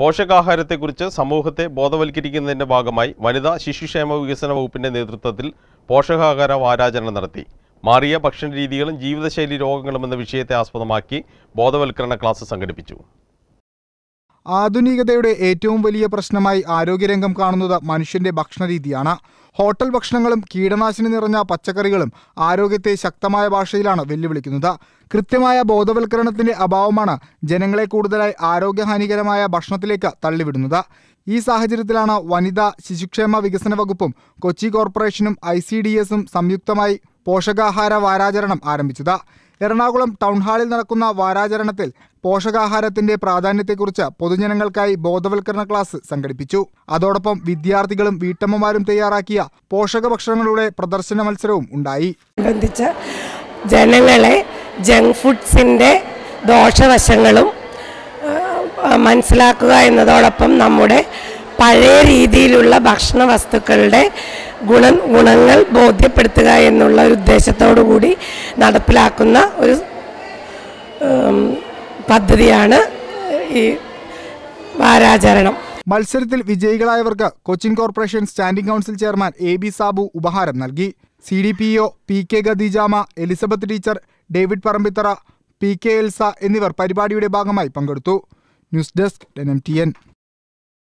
പോഷകാഹാരത്തെക്കുറിച്ച് സമൂഹത്തെ ബോധവൽക്കരിക്കുന്നതിന്റെ ഭാഗമായി വനിതാ ശിശുക്ഷേമ വികസന വകുപ്പിന്റെ നേതൃത്വത്തിൽ പോഷകാഹാര വാരാചരണം നടത്തി. മാറിയ ഭക്ഷണ രീതികളും ജീവിതശൈലി രോഗങ്ങളും എന്ന വിഷയത്തെ ആസ്പദമാക്കി ബോധവൽക്കരണ ക്ലാസ് സംഘടിപ്പിച്ചു. ആധുനികതയുടെ ഏറ്റവും വലിയ പ്രശ്നമായി ആരോഗ്യരംഗം കാണുന്നത് മനുഷ്യന്റെ ഭക്ഷണരീതിയാണ്. ഹോട്ടൽ ഭക്ഷണങ്ങളും കീടനാശിനി നിറഞ്ഞ പച്ചക്കറികളും ആരോഗ്യത്തെ ശക്തമായ ഭാഷയിലാണ് വെല്ലുവിളിക്കുന്നത്. കൃത്യമായ ബോധവൽക്കരണത്തിന്റെ അഭാവമാണ് ജനങ്ങളെ കൂടുതലായി ആരോഗ്യഹാനികരമായ ഭക്ഷണത്തിലേക്ക് തള്ളിവിടുന്നത്. ഈ സാഹചര്യത്തിലാണ് വനിതാ ശിശുക്ഷേമ വികസന വകുപ്പും കൊച്ചി കോർപ്പറേഷനും ഐ സംയുക്തമായി പോഷകാഹാര വാരാചരണം ആരംഭിച്ചത്. എറണാകുളം ടൗൺ ഹാളിൽ നടക്കുന്ന വാരാചരണത്തിൽ പോഷകാഹാരത്തിന്റെ പ്രാധാന്യത്തെക്കുറിച്ച് പൊതുജനങ്ങൾക്കായി ബോധവൽക്കരണ ക്ലാസ് സംഘടിപ്പിച്ചു. അതോടൊപ്പം വിദ്യാർത്ഥികളും വീട്ടമ്മമാരും തയ്യാറാക്കിയ പോഷക ഭക്ഷണങ്ങളുടെ പ്രദർശന മത്സരവും ഉണ്ടായി. ജനങ്ങളെ ജങ്ക് ഫുഡ്സിന്റെ ദോഷവശങ്ങളും മനസ്സിലാക്കുക എന്നതോടൊപ്പം നമ്മുടെ പഴയ രീതിയിലുള്ള ഭക്ഷണ വസ്തുക്കളുടെ ഗുണ ഗുണങ്ങൾ ബോധ്യപ്പെടുത്തുക എന്നുള്ള ഒരു ഉദ്ദേശത്തോടു കൂടി നടപ്പിലാക്കുന്ന ഒരു പദ്ധതിയാണ് ഈ വാരാചരണം. മത്സരത്തിൽ വിജയികളായവർക്ക് Cochin corporation standing council chairman A B Sabu ഉപഹാരം നൽകി. C D P O P K Khadeejama Elizabeth teacher David Parambithara P K Elsa എന്നിവർ പരിപാടിയുടെ ഭാഗമായി പങ്കെടുത്തു. News desk N M T N.